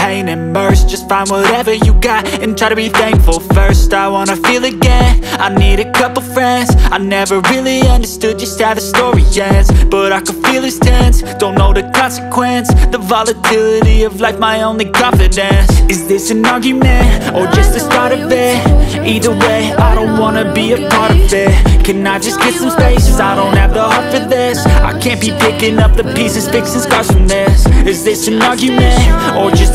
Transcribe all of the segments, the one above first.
pain, mercy Just find whatever you got and try to be thankful first. I wanna feel again, I need a couple friends. I never really understood just how the story ends But I can feel it's tense, don't know the consequence The volatility of life, my only confidence. Is this an argument, or just the start of it? Either way, I don't wanna be a part of it. Can I just get some space, I don't have the heart for this. I can't be picking up the pieces, fixing scars from this. Is this an argument, or just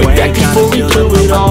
Way back before we blew it all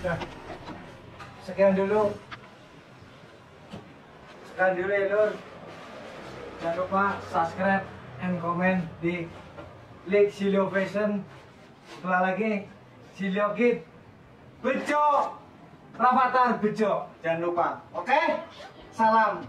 Nah, sekian dulu. Sekian dulu ya lur. Jangan lupa subscribe and comment di Lake Silio Fashion. Setelah lagi Silio Kid. Bejo. Rafathar Bejo. Jangan lupa. Oke? Salam.